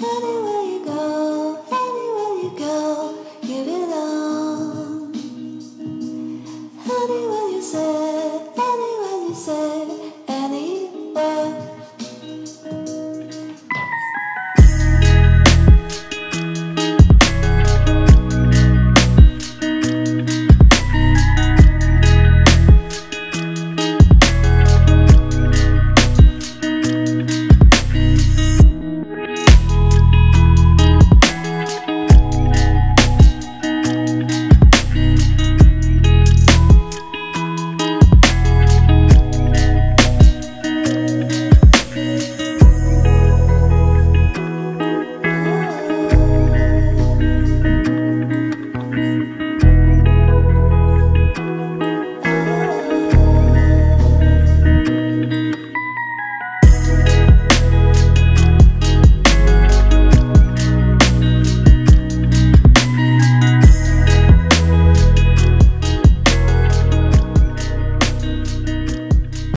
Anywhere you go, anywhere you go, you belong. Anywhere you say.